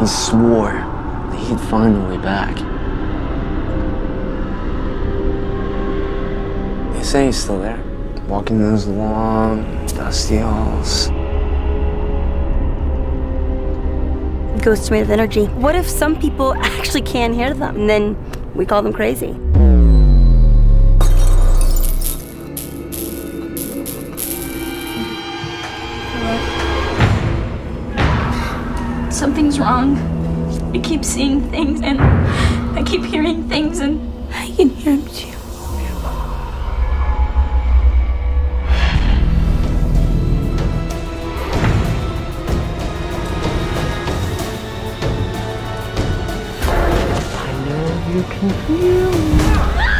He swore that he'd find a way back. They say he's still there, walking those long, dusty halls. Ghosts made of energy. What if some people actually can't hear them? And then we call them crazy. Something's wrong. I keep seeing things and I keep hearing things and I can hear them too. I know you can feel me.